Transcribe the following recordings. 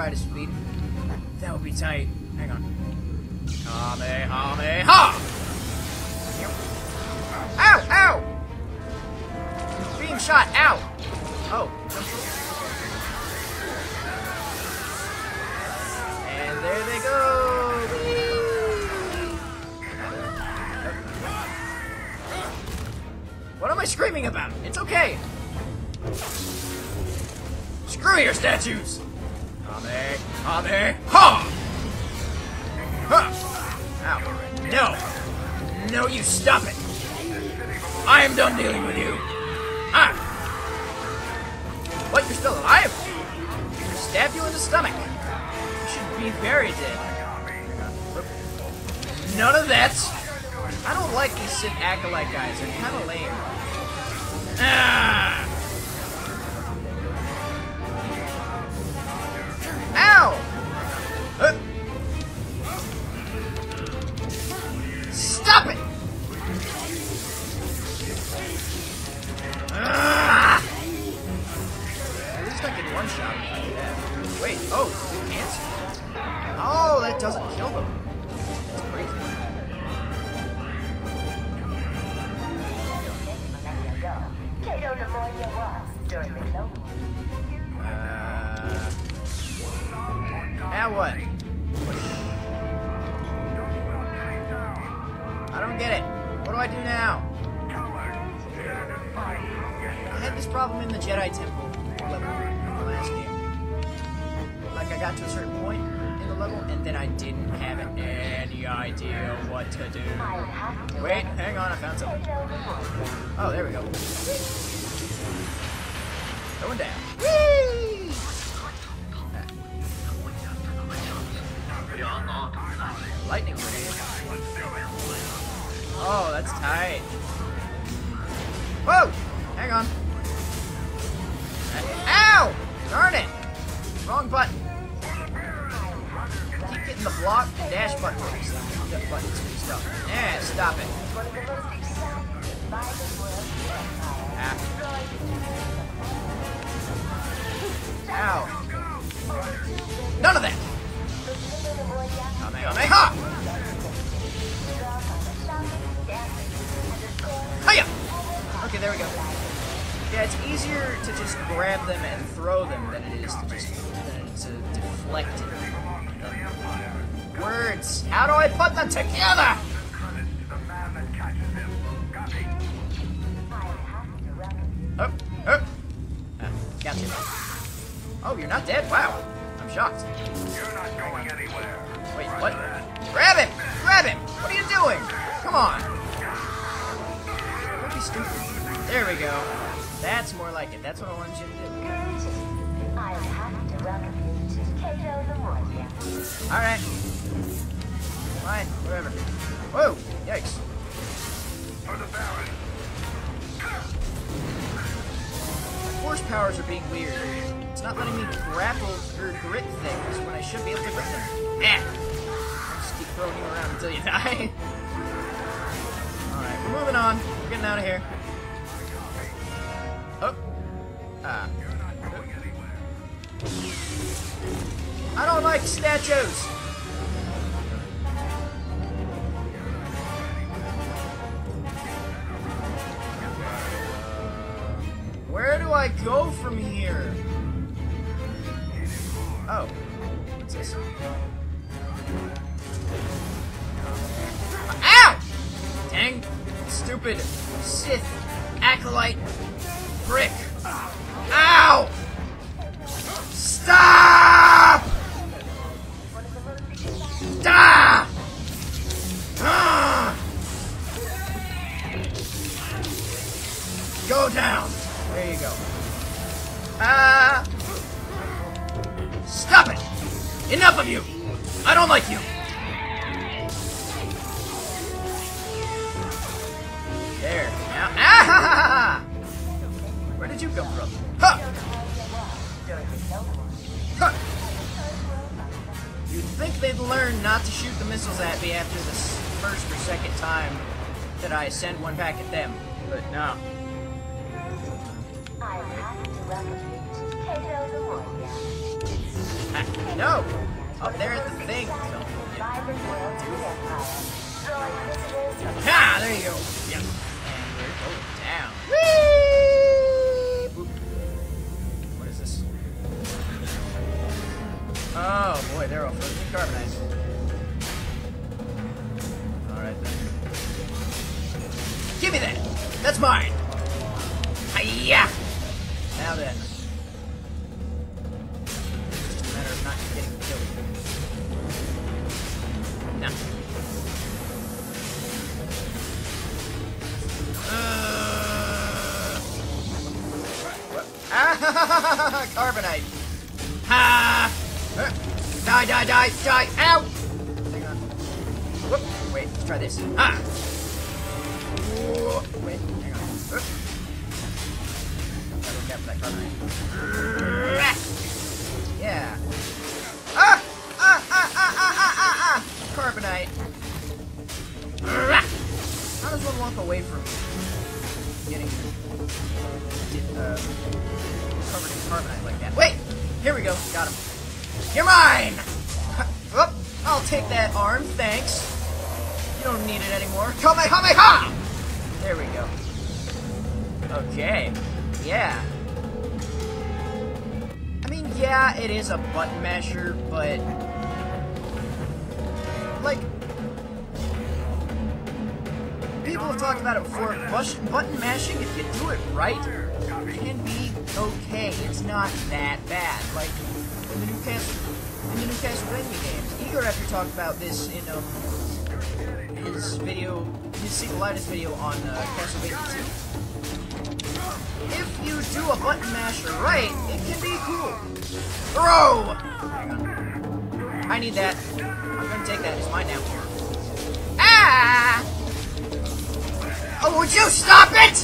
ride a speeder. That would be tight. Hang on. Kamehameha! You! Ah! What, you're still alive? I stabbed you in the stomach. You should be very dead. None of that! I don't like these Sith Acolyte guys. They're kind of lame. Ah! Ow! Uh, now what? I don't get it. What do I do now? I had this problem in the Jedi Temple level in the last game. Like I got to a certain point in the level and then I didn't have any idea what to do. Wait, hang on, I found something. Oh, there we go. Going down. Lightning grenade. Oh, that's tight. Whoa! Hang on. Ow! Darn it! Wrong button. Keep getting the block and dash button mixed up. Buttons mixed up. Yeah, stop it. One Ow. None of that! Kamehameha! Hiya! Okay, there we go. Yeah, it's easier to just grab them and throw them than it is to just to deflect it. Words. How do I put them together? Oh, Oh, you're not dead? Wow. I'm shocked. You're not going anywhere. Wait, what? Grab him! Grab him! What are you doing? Come on. Don't be stupid. There we go. That's more like it. That's what I wanted you to do. Courtesy. I have to welcome you to Cato Neimoidia. Alright. Fine, whatever. Whoa! Yikes. For the Baron. Force powers are being weird. It's not letting me grapple or grit things when I should be able to grip them. Eh! Just keep throwing you around until you die. Alright, we're moving on. We're getting out of here. Oh. Ah. I don't like statues. Where do I go stupid Sith acolyte brick. Ow! Stop! Ah! Ah! Go down. There you go. Ah! Stop it! Enough of you! I don't like you! Come from? Ha! Ha! You'd think they'd learn not to shoot the missiles at me after the first or second time that I send one back at them. But no. I'm happy to welcome you to Cato the Warrior. Ah, no! Up there at the thing. Vibrant world to the Empire. Drawing visitors from Ha! There you go. Try this. Ah! Wait, hang on. For that carbonite. Yeah. Ah! Ah, ah, ah, ah, ah, ah, ah! Carbonite. How does one walk away from getting uh, carbonite like that? Wait! Here we go. Got him. You're mine! Whoop. I'll take that arm, thanks. You don't need it anymore. Kamehameha! There we go. Okay. Yeah. I mean, yeah, it is a button masher, but... Like... People have talked about it before. Button mashing, if you do it right, can be okay. It's not that bad. Like, in the new Castle, in the new Castlevania games. Igor actually talked about this in, um, his video, his Sequelitis video on uh, Castlevania 2 if you do a button masher right, it can be cool. Throw! I need that. I'm gonna take that. It's mine now. Ah! Oh, would you stop it?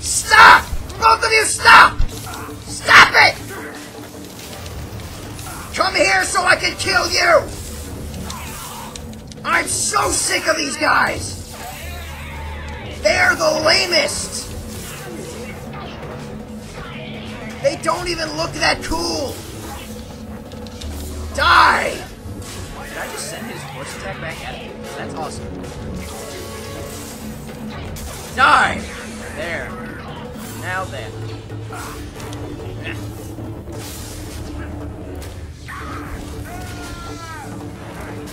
Stop! Both of you stop! Stop it! Come here so I can kill you! I'm so sick of these guys! They're the lamest! They don't even look that cool! Die! Did I just send his force attack back at him? That's awesome. Die! There. Now then. Yeah.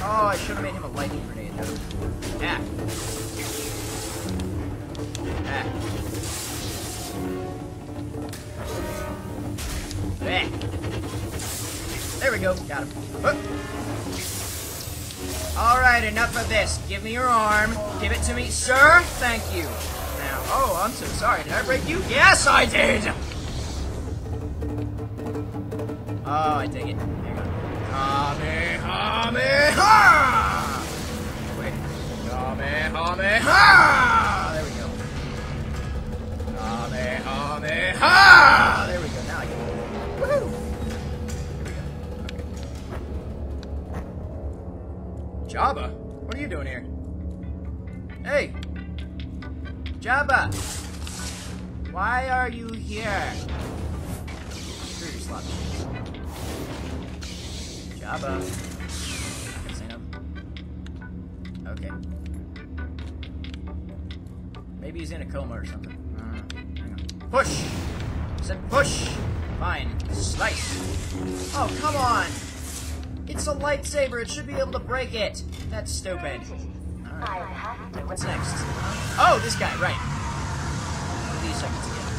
Oh, I should have made him a lightning grenade. Yeah. Yeah. There. There we go. Got him. Whoop. All right, enough of this. Give me your arm. Give it to me, sir. Thank you. Now, oh, I'm so sorry. Did I break you? Yes, I did. Oh, I take it. Hang on. Kamehameha! Wait. Kamehameha! There we go. Kamehameha! There we go. Now I it. Woohoo! Here we go. Jabba, what are you doing here? Hey! Jabba! Why are you here? Screw your slot machines. Okay. Maybe he's in a coma or something. Uh. Push! I said push! Fine. Slice! Oh, come on! It's a lightsaber, it should be able to break it! That's stupid. Have What's next? Oh, this guy, right. These seconds again?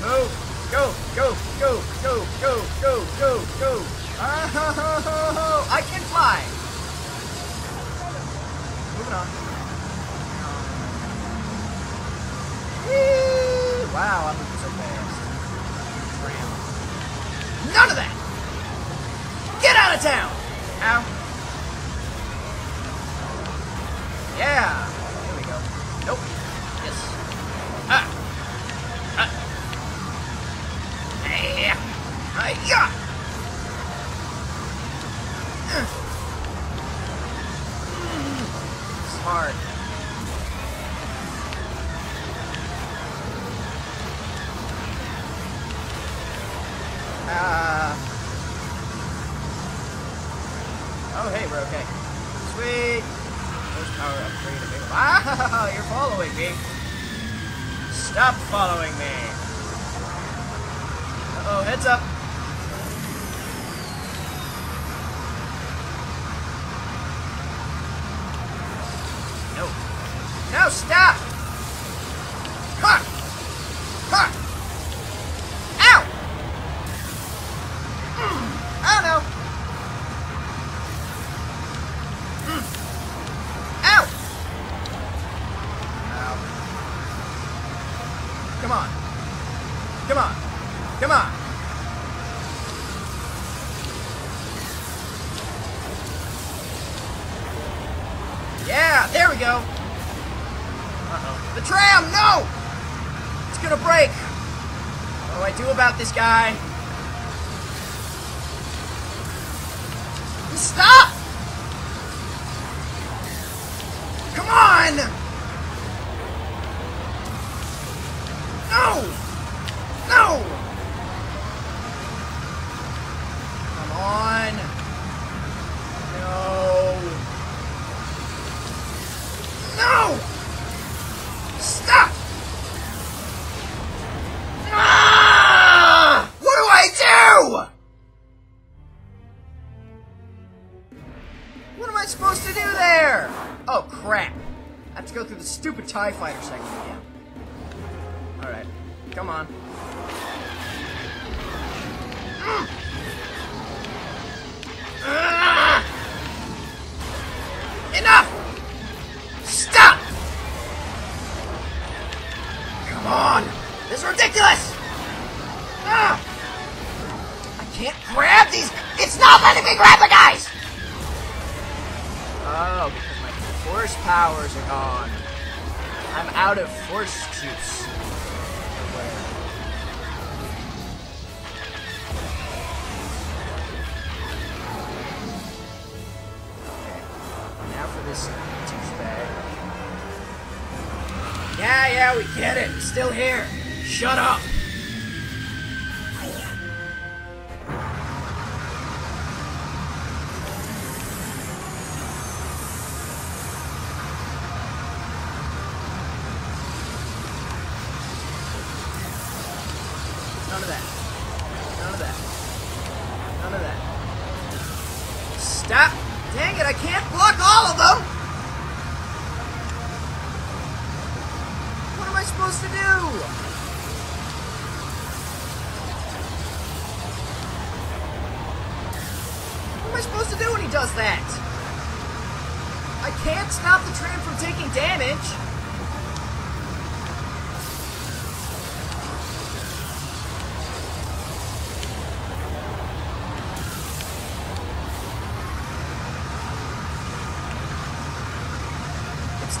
Go, go, go, go, go, go, go, go, go. Oh, I can fly. On. Whee! Wow, I'm moving so fast. None of that. Get out of town. Ow. Guy? Stop! Come on! TIE fighter segment again. Alright. Come on. Out of force juice.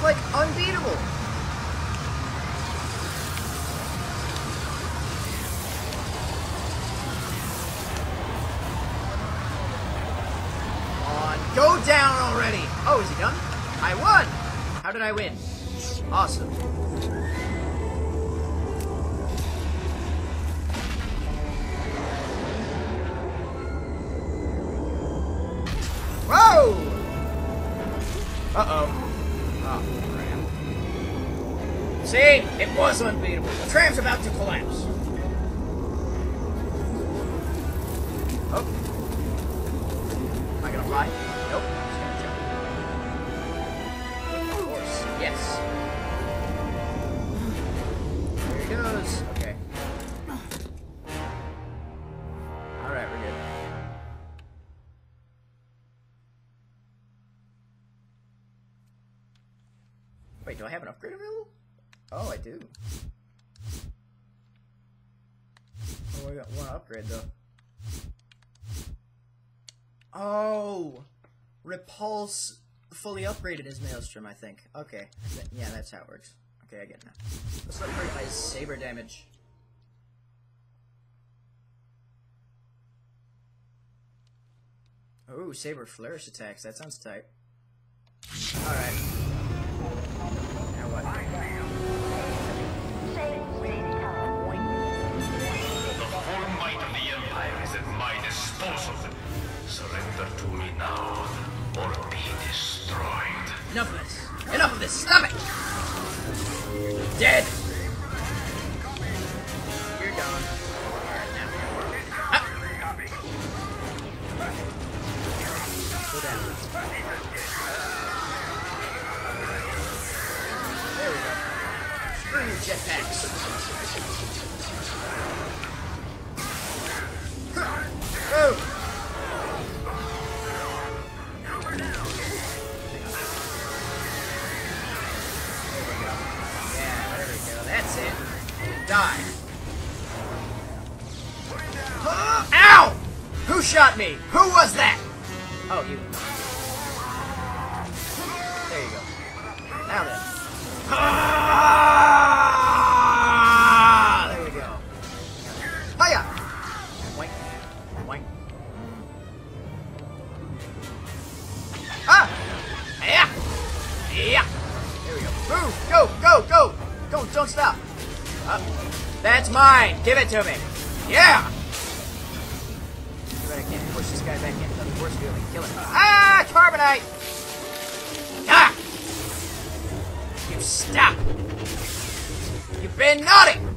Like unbeatable. go down already! Oh, is he done? I won! How did I win? Awesome. Unbeatable. The tram's about to collapse. Oh. Am I gonna fly? Nope. I'm just gonna jump. Of course. Yes. There he goes. Okay. Alright, we're good. Wait, do I have an upgrade? Oh, I do. Oh, I got one upgrade though. Oh, repulse fully upgraded is Maelstrom, I think. Okay, yeah, that's how it works. Okay, I get it. Let's upgrade my saber damage. Ooh, saber flourish attacks. That sounds tight. All Surrender to me now, or be destroyed. Enough of this. Enough of this. Stop it. You're dead. You're gone. Jetpacks. Me? Who was that? Oh, you. There you go. Now then. Ah! There we go. Hiya! Wank. Wank. Ah! Yeah! Yeah! There we go. Move! Go! Go! Go! Don't, don't stop! Up. That's mine! Give it to me! Yeah! Guy back and kill. Ah! Carbonite! Ah! You stop! You've been naughty!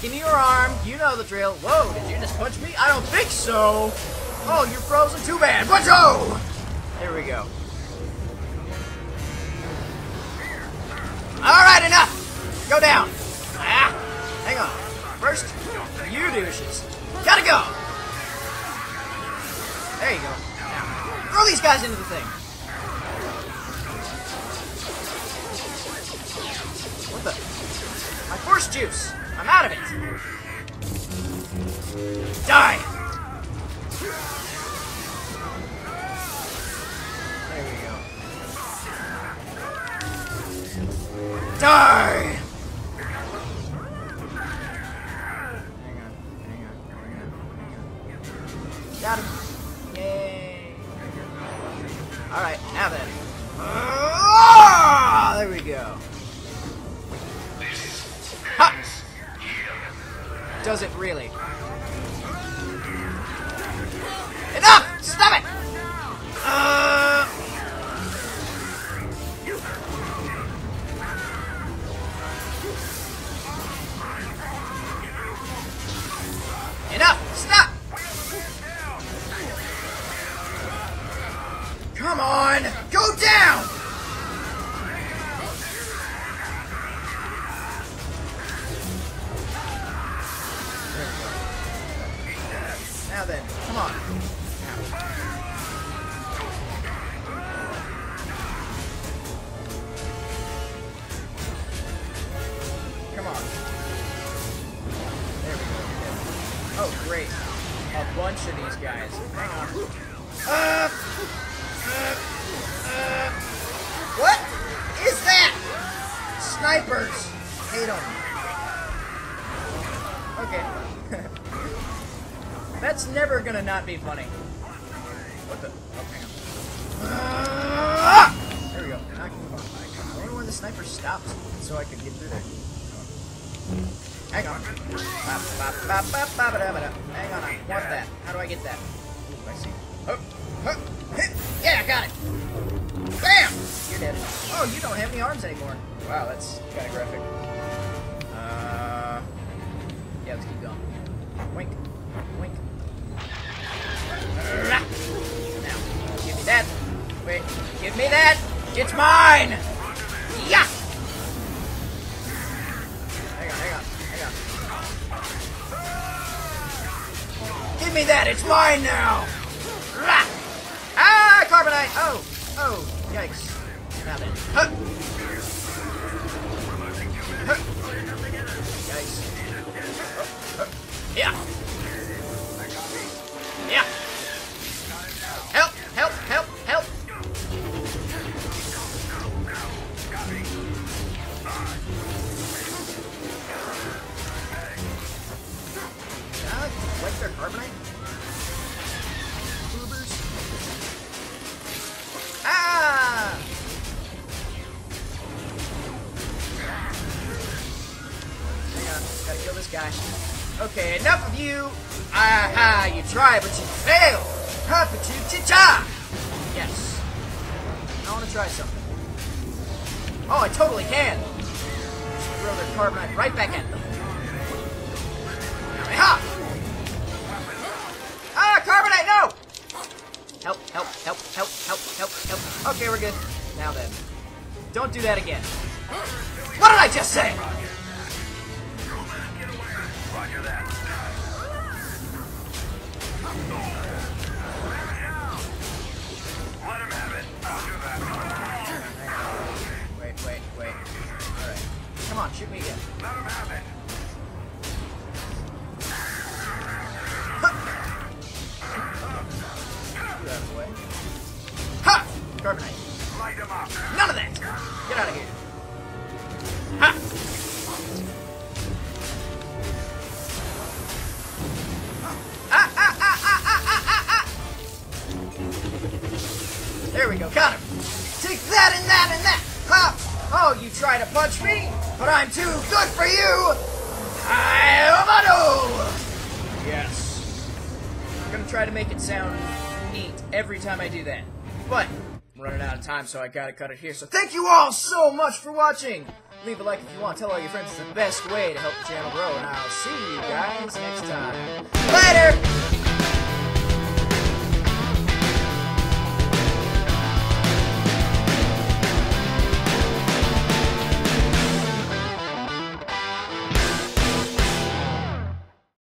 Me your arm. You know the drill. Whoa, did you just punch me? I don't think so. Oh, you're frozen. Too bad. Punch-o! There we go. Alright, enough! Go down. Ah! Hang on. First, you douches. Gotta go! There you go. Throw these guys into the thing. What the? My force juice! I'm out of it! Die! There we go. Die! Hang on, hang on, hang on, hang on. Got him. Yay. Alright, now then. Ah, there we go. Does it really? Bunch of these guys. Hang on. Uh, uh, uh, what is that? Snipers. Hate them. Okay. That's never gonna not be funny. What the? Oh. There we go. Can to the sniper stopped so I could get through there? Hang on. Ba, ba, ba, Oh, you don't have any arms anymore. Wow, that's kind of graphic. Uh, yeah, let's keep going. Wink, wink. Now, give me that. Wait, give me that. It's mine. Yeah. Hang on, hang on, hang on. Give me that. It's mine now. Ah, carbonite. Oh. Now good. Now then. Don't do that again. What did I just say? Come on, shoot me again. Let him have it. Ha! Carbonite. There we go, got him. Take that and that and that! Ha! Oh, you try to punch me, but I'm too good for you! Hayamado! Yes. I'm gonna try to make it sound neat every time I do that. But I'm running out of time, so I gotta cut it here. So thank you all so much for watching. Leave a like if you want. Tell all your friends it's the best way to help the channel grow. And I'll see you guys next time.